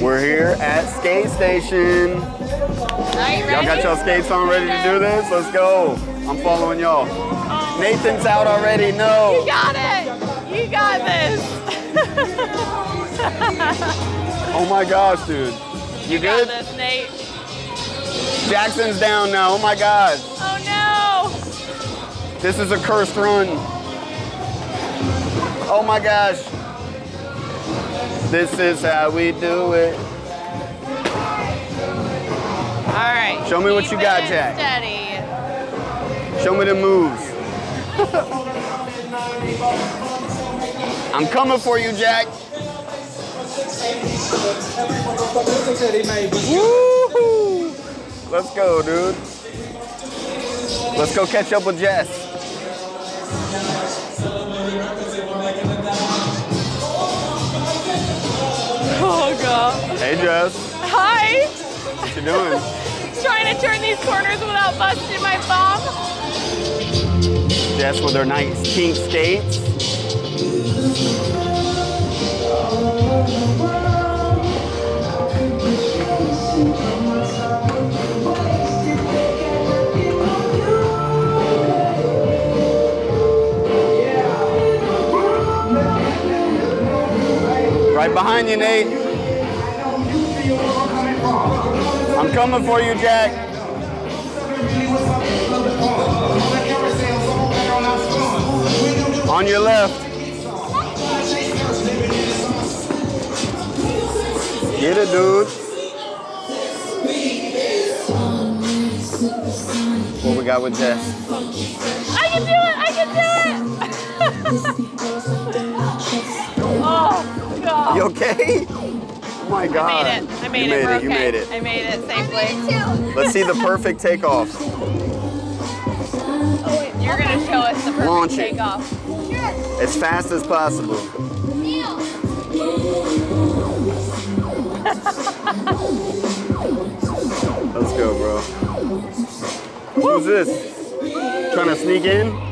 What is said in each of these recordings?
We're here at Skate Station. Y'all got y'all skates on ready to do this? Let's go. I'm following y'all. Oh. Nathan's out already. No. You got it. You got this. Oh my gosh, dude. You, You got good? this, Nate. Jackson's down now. Oh my god. Oh no. This is a cursed run. Oh my gosh. This is how we do it. All right. Show me what you got, Jack. Steady. Show me the moves. I'm coming for you, Jack. Woo-hoo. Let's go, dude. Let's go catch up with Jess. Hey, Jess. Hi. What you doing? Trying to turn these corners without busting my thumb. Jess with her nice pink skates. Right behind you, Nate. Coming for you, Jack. On your left. Get it, dude. What we got with Jess? I can do it. I can do it. oh god. You okay? Oh my I God. made it. I made you it. Made We're it. You made it. I made it safely. Let's see the perfect takeoff. oh You're gonna show us the perfect Launch it. takeoff. As fast as possible. Let's go, bro. Who's this? Trying to sneak in?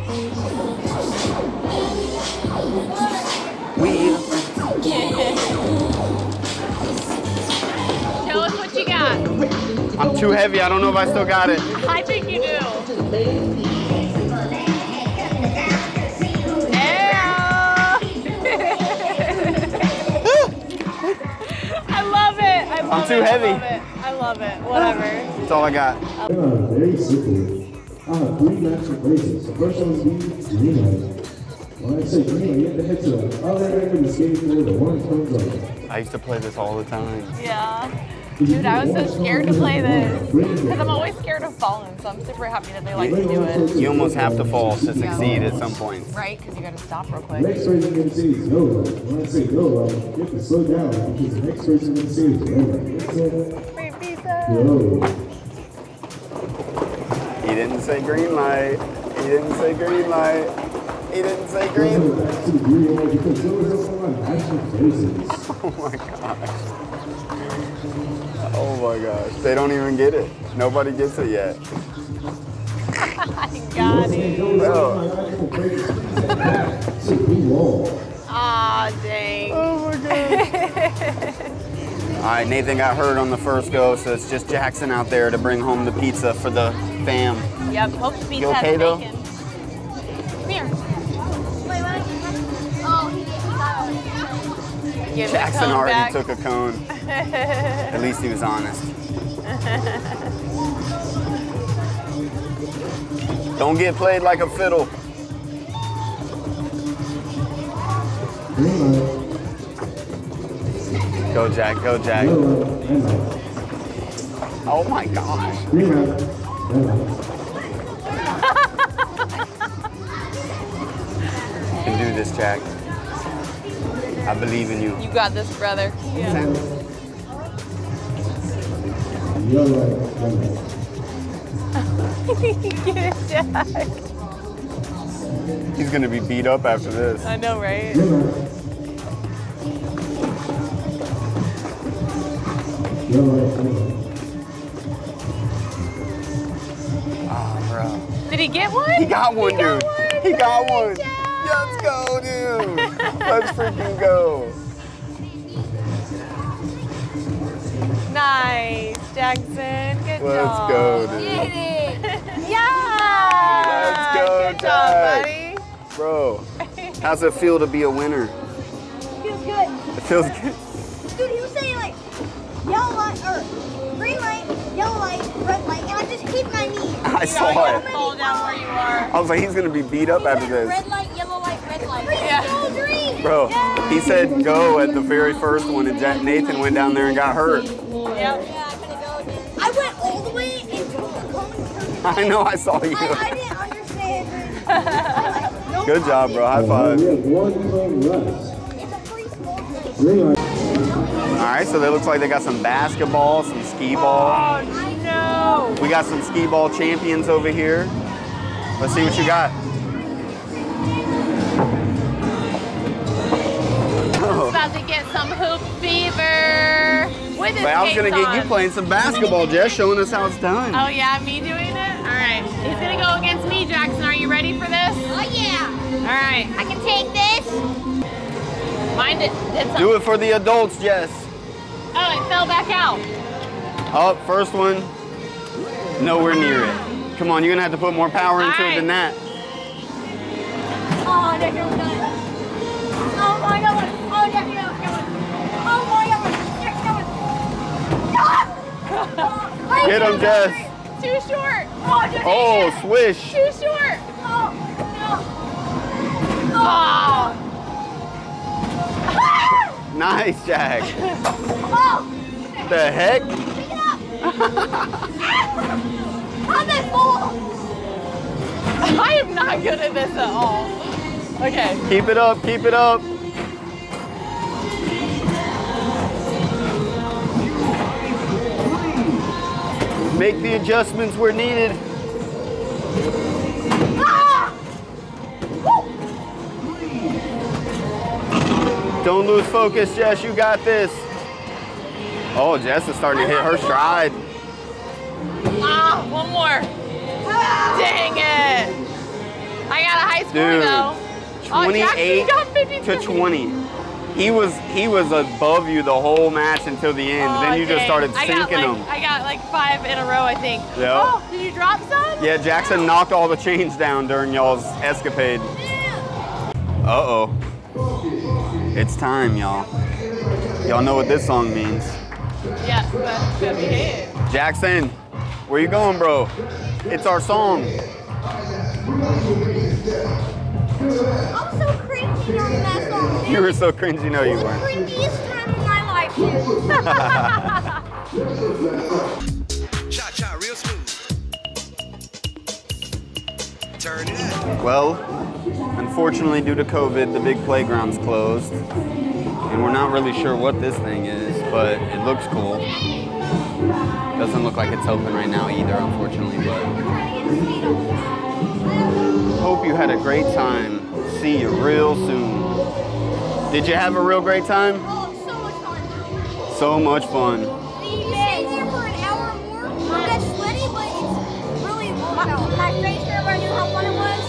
I'm too heavy. I don't know if I still got it. I think you do. I love it. I love too it. heavy. I love it. I love it. Whatever. That's all I got. Very simply, I have three matching phrases. The first one is green light. When I say green light, you have to head to the other end of the floor. The one comes up. I used to play this all the time. Yeah. Dude, I was so scared to play this. Because I'm always scared of falling, so I'm super happy that they like to do it. You almost have to fall to succeed at some point. Right? Because you gotta stop real quick. Next phrase you're going to say is no. When I say no light, you have to slow down because the next phrase you're going to say is no light. Great pizza. Yo. He didn't say green light. He didn't say green light. He didn't say green. go back to the green light because those are some of my matching phrases. Oh my gosh. Oh my gosh. They don't even get it. Nobody gets it yet. I got it. Those are my matching phrases. It's a green wall. Aw, dang. Oh my god. All right, Nathan got hurt on the first go, so it's just Jackson out there to bring home the pizza for the fam. Yep, hope the pizza You okay, though? bacon. Give Jackson already back. took a cone. At least he was honest. Don't get played like a fiddle. Go, Jack. Go, Jack. No light. Red light. Oh my gosh. Green light. Red light. You can do this, Jack. I believe in you. You got this, brother. Yeah. Get it, Jack. He's gonna be beat up after this. I know, right? Green light. Yellow light. Red light. Oh, bro. Did he get one? He got one, He got dude. one. He got one. Job. Let's go, dude. Let's freaking go. Nice, Jackson. Good Let's job. go, dude. Yeah. Let's go, Good Jack. job, buddy. Bro, how's it feel to be a winner? Feels good. It feels good. Dude, he was saying like yellow light or green light, yellow light, red light, and I just hit my knee. I You saw know, it. fall down where you are. I was like, he's gonna be beat up after this. Red light, yellow light, red light. Yeah. Bro, he said go at the very first one, and Jack Nathan went down there and got hurt. Yep. Yeah, I'm gonna go again. I went all the way and took the cone and I know I saw you. I, I didn't understand. it. No Good job, bro. High five. we have one cone left. It's a pretty small place. Green light. All right, so they looks like they got some basketball, some skee ball. Oh no. We got some skee ball champions over here. Let's see what you got. Oh, About to get some hoop fever. With his but I was gonna skates get you playing some basketball, Jess, showing us how it's done. Oh yeah, me doing it? All right. He's gonna go against me, Jackson. Are you ready for this? Oh yeah. All right. I can take this. Mine did, did. Do it for the adults, Jess. Oh, it fell back out. Up, first one. Nowhere near it. Come on, you're gonna have to put more power into it than that. Oh, there goes done. Oh my god. Oh, there goes one. Oh my god. There goes one. Ah! Get him, Jess. Too short. Oh, Oh, swish. Too short. Oh, no. Oh. Nice, Jack. Oh, The heck? pick it up. How'd that fall? I am not good at this at all. Okay. Keep it up, keep it up. Make the adjustments where needed. Ah! Don't lose focus, Jess. You got this. Oh, Jess is starting to hit her stride. Ah, one more. Dang it. I got a high score Dude, though. Oh, 28 Jackson got to 20. He was he was above you the whole match until the end. Oh, then you just started I sinking like, them. I got like five in a row, I think. Yeah. Oh, did you drop some? Yeah, Jackson knocked all the chains down during y'all's escapade. Uh oh. It's time, y'all. Y'all know what this song means. Yes, but behave. Jackson, where you going, bro? It's our song. I'm so cringy during that song. dude. You were so cringy, no, you The weren't. cringiest time of my life, dude. Cha cha, real smooth. Turn it up. Well, unfortunately, due to COVID, the big playground's closed. And we're not really sure what this thing is, but it looks cool. Doesn't look like it's open right now either, unfortunately, but hope you had a great time. See you real soon. Did you have a real great time? Oh, so much fun. So much fun. You stay there for an hour more. I got sweaty, but it's really my, my face whenever knew how fun it was.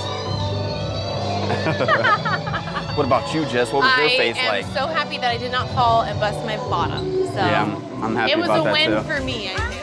What about you, Jess? What was your face like? I am so happy that I did not fall and bust my bottom. So Yeah, I'm, I'm happy it was a win too. for me, I think.